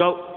Go.